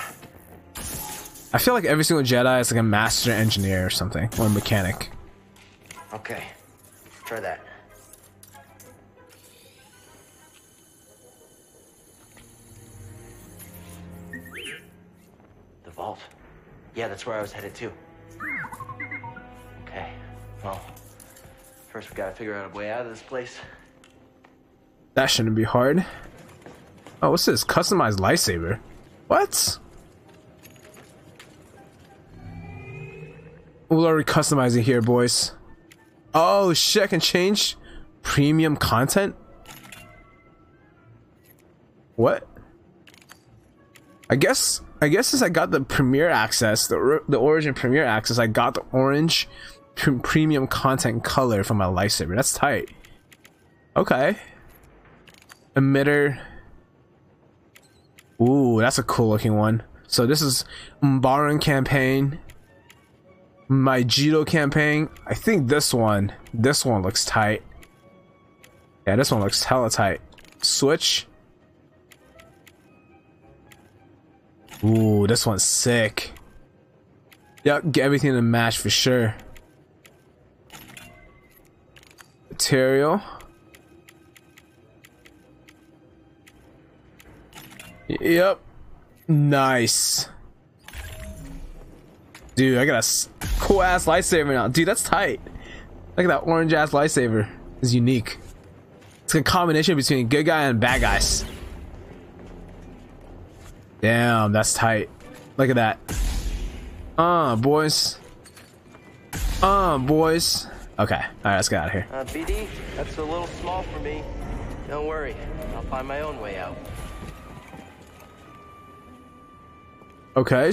I feel like every single Jedi is like a master engineer or something, or a mechanic. Okay, try that. The vault. Yeah, that's where I was headed to. Okay, well, first we gotta figure out a way out of this place. That shouldn't be hard. Oh, what's this? Customized lightsaber. What? We'll already customize it here, boys. Oh shit, I can change premium content? What? I guess I guess since I got the Premier access, the the Origin Premier access, I got the orange premium content color for my lightsaber. That's tight. Okay. Emitter. Ooh, that's a cool looking one. So this is Mbaran campaign. My Jito campaign. I think this one, this one looks tight. Yeah, this one looks hella tight. Switch. Ooh, this one's sick. Yep, get everything to match for sure. Material. Yep. Nice. Dude, I got a cool ass lightsaber now. Dude, that's tight. Look at that orange ass lightsaber. It's unique. It's a combination between good guy and bad guys. Damn, that's tight. Look at that. Uh, boys. Uh, boys. Okay, alright, let's get out of here. Uh, BD, that's a little small for me. Don't worry, I'll find my own way out. Okay.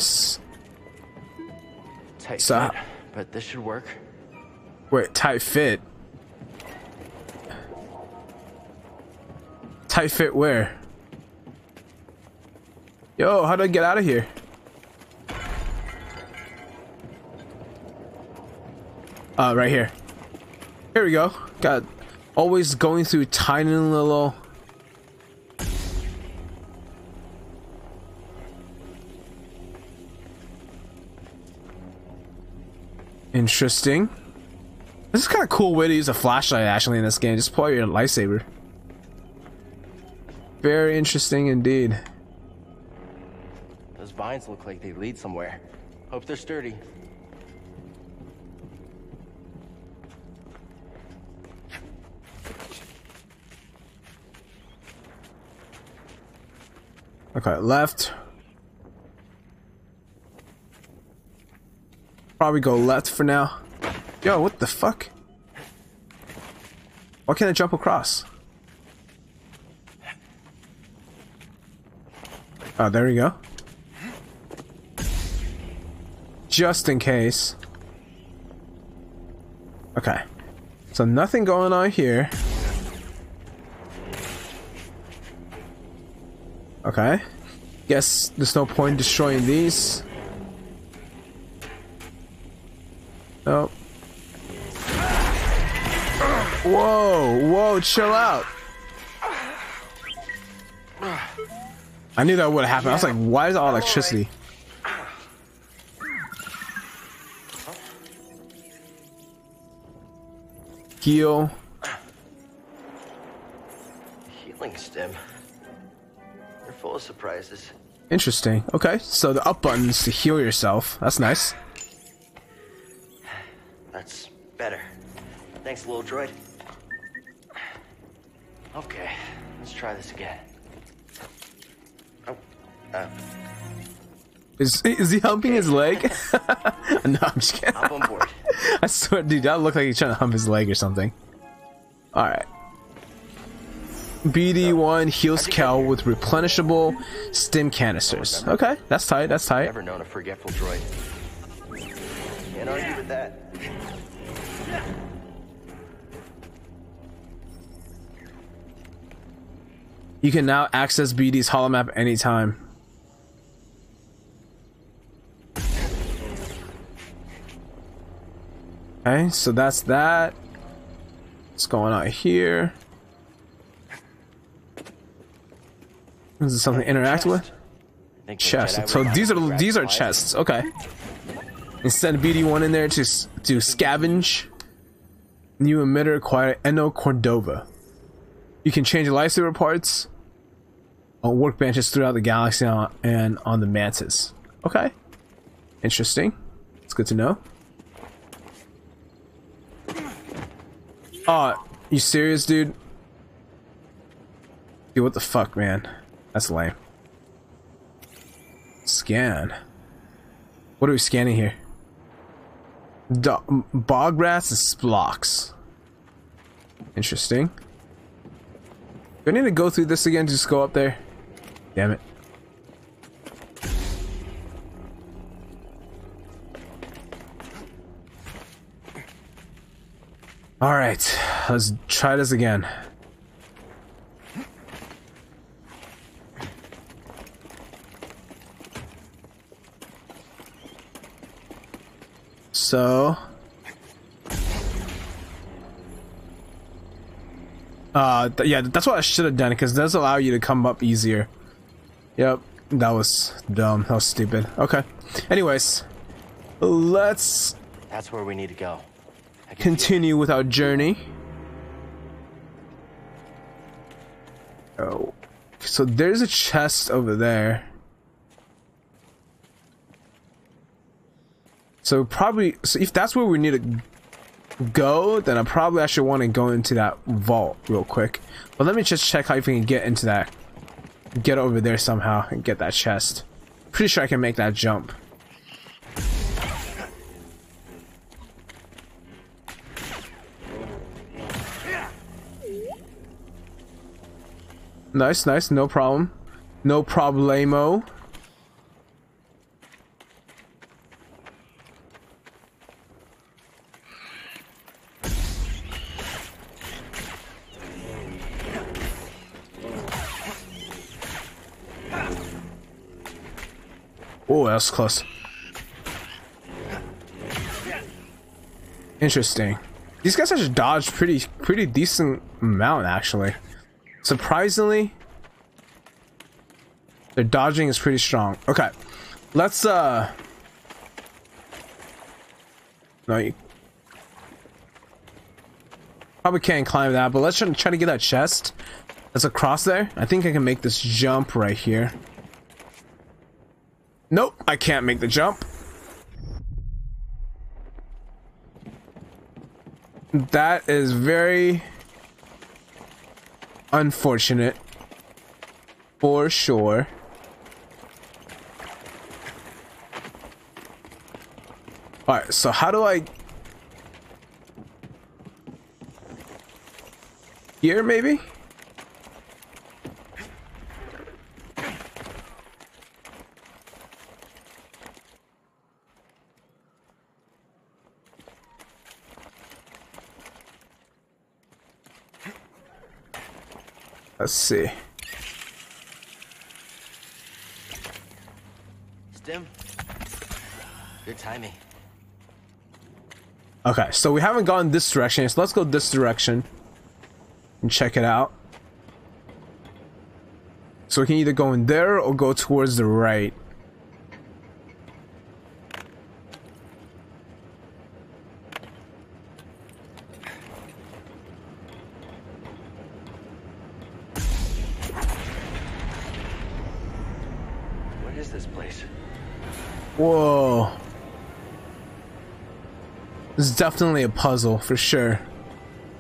Tight so, fit, but this should work. Wait, tight fit? Tight fit where? Yo, how do I get out of here? Uh, right here. Here we go. Got always going through tiny little Interesting. This is kind of cool way to use a flashlight actually in this game. Just pull out your lightsaber. Very interesting indeed. Those vines look like they lead somewhere. Hope they're sturdy. Okay, left. Probably go left for now. Yo, what the fuck? Why can't I jump across? Oh, there we go. Just in case. Okay. So nothing going on here. Okay. Guess there's no point destroying these. Oh. Whoa, whoa, chill out. I knew that would happen. I was like, why is all electricity? Heal. Healing stim. They're full of surprises. Interesting. Okay, so the up button is to heal yourself. That's nice. Thanks, little droid. Okay, let's try this again. Oh, uh. Is is he humping his leg? no, I'm just kidding. Hop on board. I swear, dude, that looked like he's trying to hump his leg or something. All right. BD1 heals Cal with replenishable stim canisters. Okay, that's tight. That's tight. Never known a forgetful droid. You can now access BD's holomap anytime. Okay, so that's that. What's going on here? Is this something to interact with? Chest. So these are these are chests. Okay. Instead of BD1 in there to to scavenge. New emitter acquired Eno Cordova. You can change lightsaber parts on workbenches throughout the galaxy and on the Mantis. Okay. Interesting. It's good to know. Oh, you serious, dude? Dude, what the fuck, man? That's lame. Scan. What are we scanning here? Do Boggrass and Splocks. Interesting. Do I need to go through this again to just go up there? Damn it. All right, let's try this again. So, uh, th yeah, that's what I should have done because it does allow you to come up easier. Yep, that was dumb. That was stupid. Okay. Anyways, let's That's where we need to go. I can feel it. continue with our journey. Oh, so there's a chest over there. So probably, so if that's where we need to go, then I probably actually want to go into that vault real quick. But let me just check how if we can get into that, get over there somehow and get that chest. Pretty sure I can make that jump. Nice, nice, no problem. No problemo. Oh, that's close. Interesting. These guys actually dodged pretty pretty decent amount actually. Surprisingly, their dodging is pretty strong. Okay, let's uh. No, you probably can't climb that, but let's try, try to get that chest that's across there. I think I can make this jump right here. Nope, I can't make the jump. That is very unfortunate. For sure. Alright, so how do I... Here, maybe? Let's see. Stim. Good timing. Okay, so we haven't gone this direction, so let's go this direction and check it out. So we can either go in there or go towards the right. What is this place? Whoa. This is definitely a puzzle for sure.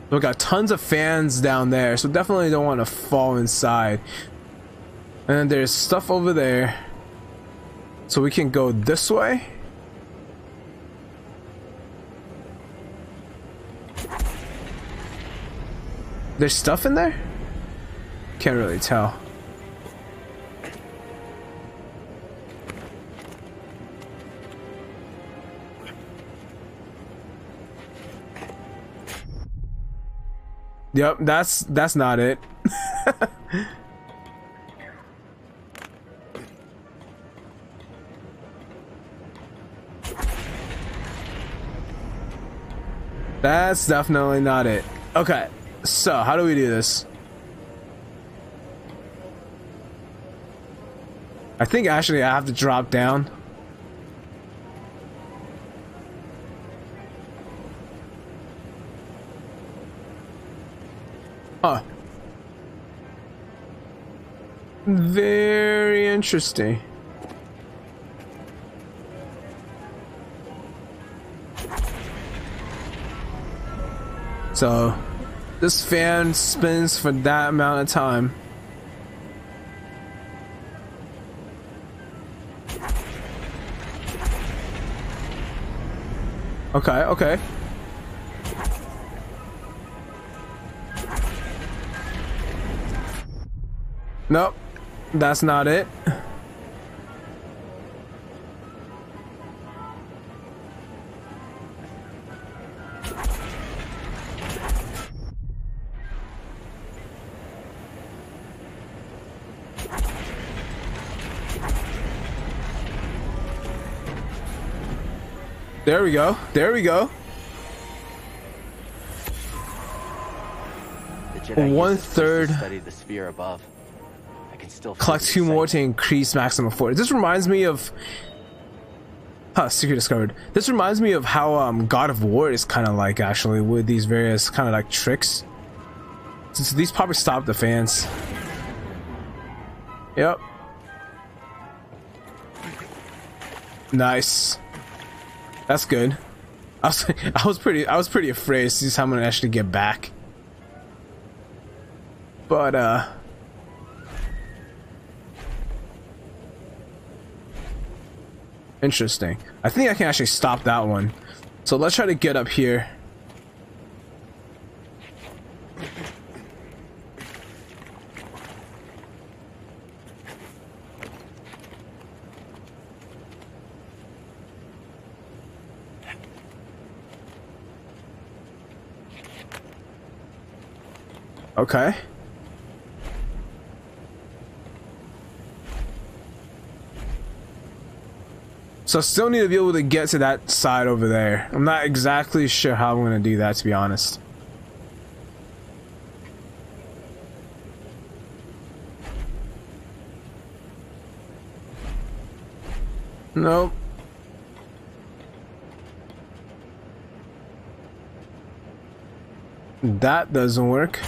We got tons of fans down there, so definitely don't want to fall inside. And there's stuff over there. So we can go this way. There's stuff in there? Can't really tell. Yep, that's that's not it. that's definitely not it. Okay, so how do we do this? I think actually I have to drop down. Very interesting. So, this fan spins for that amount of time. Okay, okay. Nope. That's not it. There we go. There we go. The One use this force third- study the sphere above. Still Collect two more to increase maximum force. This reminds me of Huh, secret discovered. This reminds me of how um God of War is kind of like actually with these various kind of like tricks. So these probably stop the fans. Yep. Nice. That's good. I was I was pretty I was pretty afraid to see how I'm gonna actually get back. But uh Interesting. I think I can actually stop that one. So let's try to get up here. Okay. So I still need to be able to get to that side over there. I'm not exactly sure how I'm going to do that, to be honest. Nope. That doesn't work.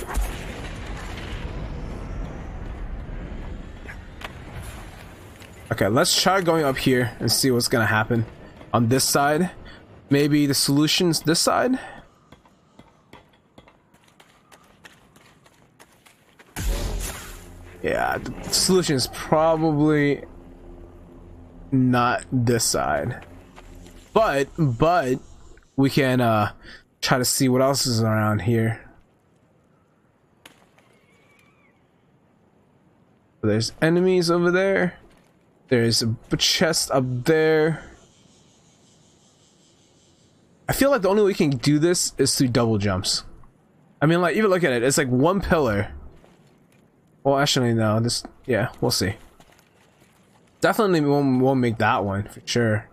Okay, let's try going up here and see what's gonna happen. On this side, maybe the solution's this side? Yeah, the solution is probably not this side. But, but, we can uh, try to see what else is around here. There's enemies over there. There's a chest up there. I feel like the only way we can do this is through double jumps. I mean, like, even look at it. It's like one pillar. Well, actually, no. This, yeah, we'll see. Definitely won't, won't make that one, for sure.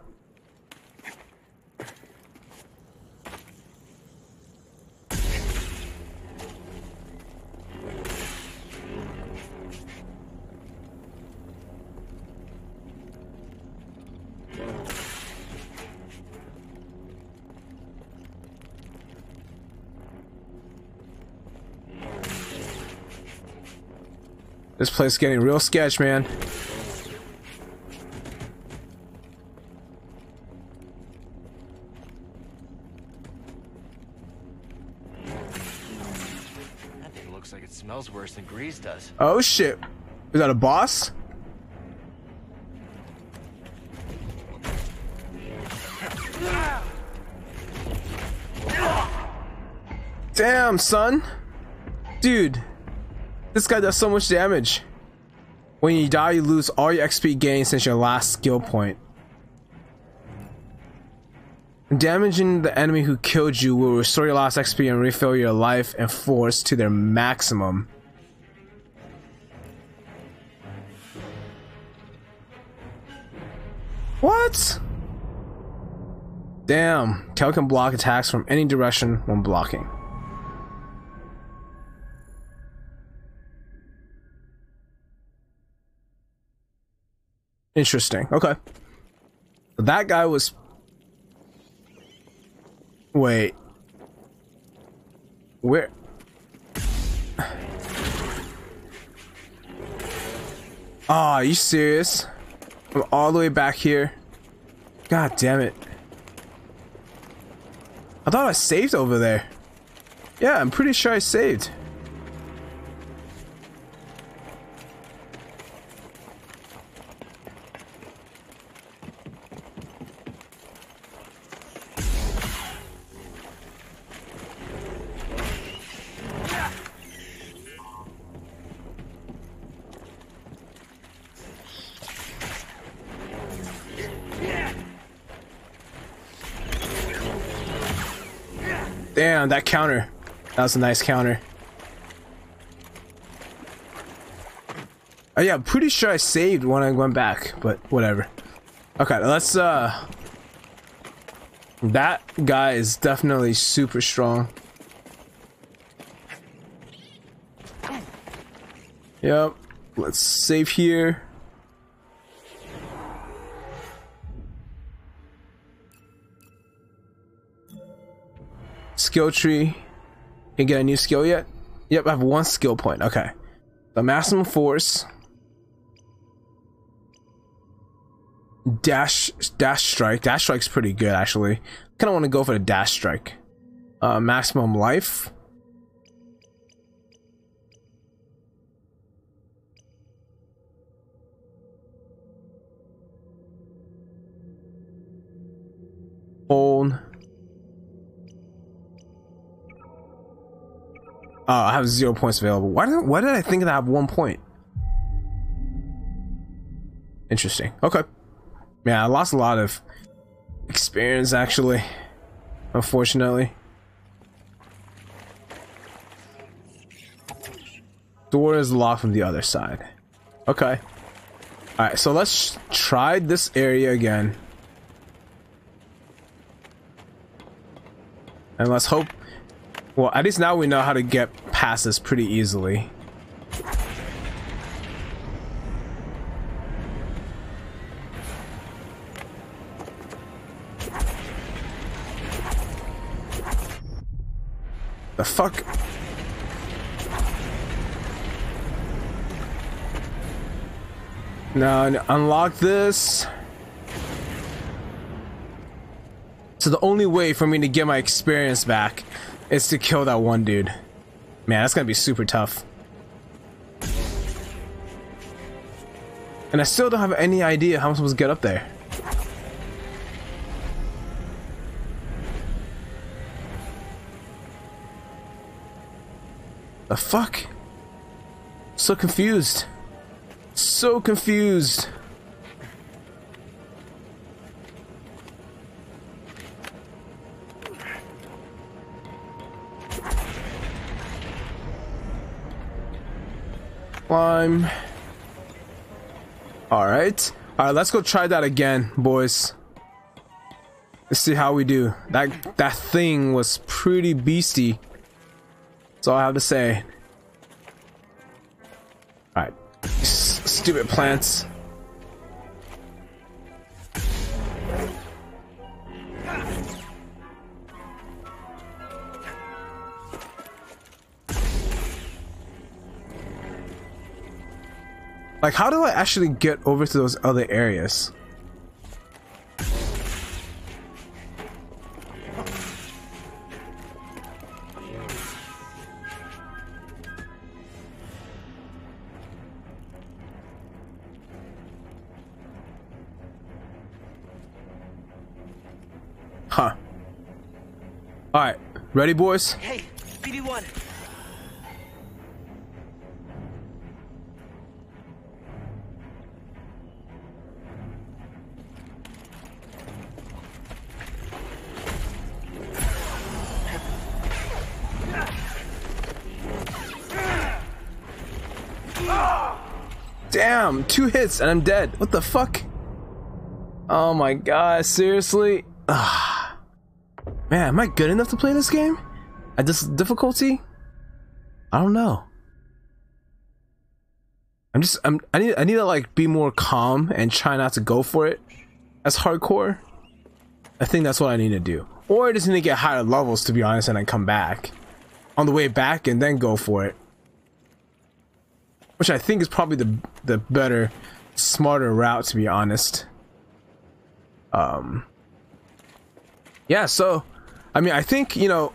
This place is getting real sketch, man. That thing looks like it smells worse than Greez does. Oh shit. Is that a boss? Damn, son. Dude. This guy does so much damage. When you die, you lose all your XP gained since your last skill point. Damaging the enemy who killed you will restore your lost XP and refill your life and force to their maximum. What? Damn. Cal can block attacks from any direction when blocking. Interesting. Okay. That guy was. Wait. Where? Ah, are you serious? I'm all the way back here. God damn it. I thought I saved over there. Yeah, I'm pretty sure I saved. Damn, that counter. That was a nice counter. Oh yeah, I'm pretty sure I saved when I went back, but whatever. Okay, let's uh that guy is definitely super strong. Yep. Let's save here. Skill tree. You get a new skill yet? Yep, I have one skill point. Okay. The maximum force. Dash dash strike. Dash strike's pretty good actually. Kinda wanna go for the dash strike. Uh maximum life. Hold. Oh, I have zero points available. Why did why did I think that I have one point? Interesting. Okay. Yeah, I lost a lot of experience actually. Unfortunately. Door is locked from the other side. Okay. Alright, so let's try this area again. And let's hope... Well, at least now we know how to get past this pretty easily. The fuck? Now, unlock this. So the only way for me to get my experience back is to kill that one dude. Man, that's gonna be super tough. And I still don't have any idea how I'm supposed to get up there. The fuck? So confused. So confused. Climb. Alright. Alright, let's go try that again, boys. Let's see how we do. That that thing was pretty beasty. That's all I have to say. Alright. Stupid plants. Like, how do I actually get over to those other areas? Huh. Alright, ready boys? Hey, BD1. Damn, two hits and I'm dead. What the fuck? Oh my god, seriously? Ah. Man, am I good enough to play this game? At this difficulty? I don't know. I'm just I'm I need I need to like be more calm and try not to go for it as hardcore. I think that's what I need to do. Or I just need to get higher levels to be honest and then come back. On the way back and then go for it which I think is probably the the better, smarter route to be honest. Um. Yeah, so, I mean, I think you know,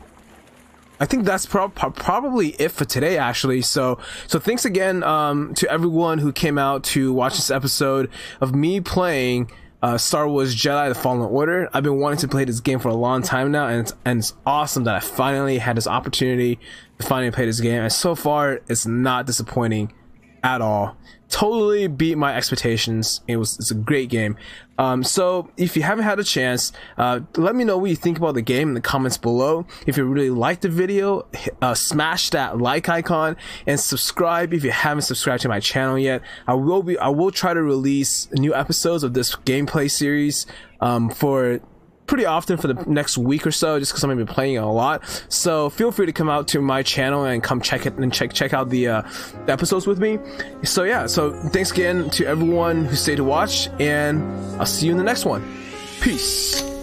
I think that's pro- probably it for today, actually. So, so thanks again um, to everyone who came out to watch this episode of me playing uh, Star Wars Jedi: The Fallen Order. I've been wanting to play this game for a long time now, and it's, and it's awesome that I finally had this opportunity to finally play this game. And so far, it's not disappointing at all. Totally beat my expectations. It was it's a great game. Um, so if you haven't had a chance, uh, let me know what you think about the game in the comments below. If you really liked the video, uh, smash that like icon and subscribe if you haven't subscribed to my channel yet. I will be I will try to release new episodes of this gameplay series um, for pretty often for the next week or so just because i'm gonna be playing it a lot. So feel free to come out to my channel and come check it and check check out the, uh, episodes with me. So yeah so thanks again to everyone who stayed to watch and i'll see you in the next one. Peace